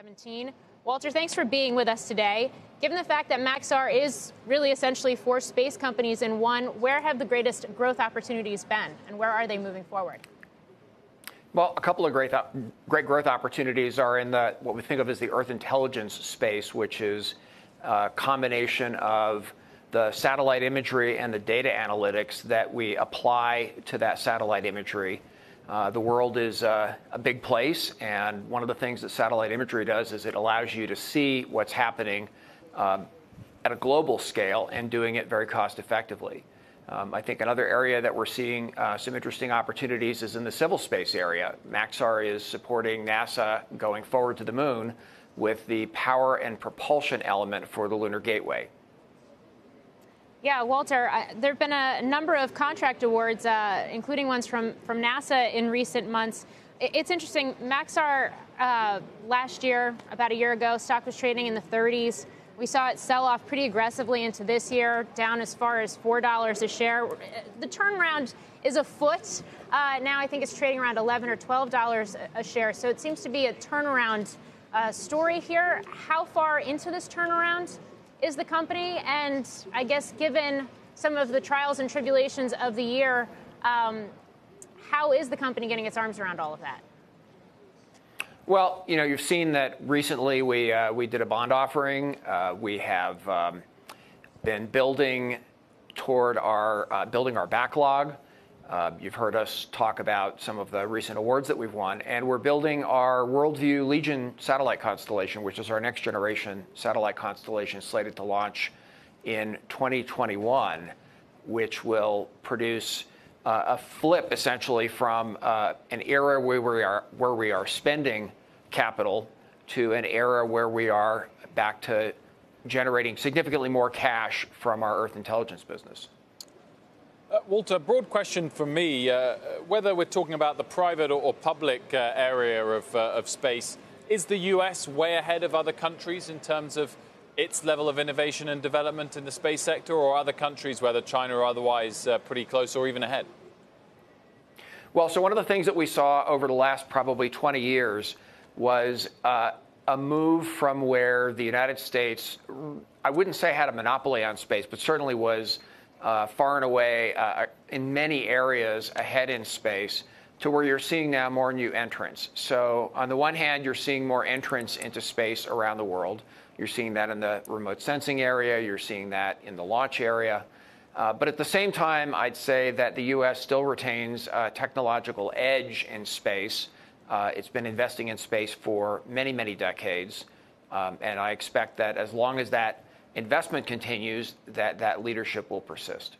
17. Walter, thanks for being with us today. Given the fact that Maxar is really essentially four space companies in one, where have the greatest growth opportunities been, and where are they moving forward? Well, a couple of great, uh, great growth opportunities are in the what we think of as the Earth intelligence space, which is a combination of the satellite imagery and the data analytics that we apply to that satellite imagery uh, the world is uh, a big place, and one of the things that satellite imagery does is it allows you to see what's happening um, at a global scale and doing it very cost effectively. Um, I think another area that we're seeing uh, some interesting opportunities is in the civil space area. Maxar is supporting NASA going forward to the moon with the power and propulsion element for the Lunar Gateway. Yeah, Walter, there have been a number of contract awards, uh, including ones from, from NASA in recent months. It's interesting. Maxar uh, last year, about a year ago, stock was trading in the 30s. We saw it sell off pretty aggressively into this year, down as far as $4 a share. The turnaround is afoot. Uh, now I think it's trading around 11 or $12 a share. So it seems to be a turnaround uh, story here. How far into this turnaround? Is the company? And I guess given some of the trials and tribulations of the year, um, how is the company getting its arms around all of that? Well, you know, you've seen that recently we, uh, we did a bond offering. Uh, we have um, been building toward our, uh, building our backlog. Uh, you've heard us talk about some of the recent awards that we've won, and we're building our Worldview Legion satellite constellation, which is our next generation satellite constellation slated to launch in 2021, which will produce uh, a flip essentially from uh, an era where we are where we are spending capital to an era where we are back to generating significantly more cash from our Earth intelligence business. Uh, Walter, broad question for me. Uh, whether we're talking about the private or, or public uh, area of, uh, of space, is the US way ahead of other countries in terms of its level of innovation and development in the space sector, or other countries, whether China or otherwise, uh, pretty close or even ahead? Well, so one of the things that we saw over the last probably 20 years was a move from where the United States, I wouldn't say had a monopoly on space, but certainly was uh, far and away uh, in many areas ahead in space to where you're seeing now more new entrants. So on the one hand, you're seeing more entrants into space around the world. You're seeing that in the remote sensing area. You're seeing that in the launch area. Uh, but at the same time, I'd say that the U.S. still retains a technological edge in space. Uh, it's been investing in space for many, many decades. Um, and I expect that as long as that investment continues, that leadership will persist.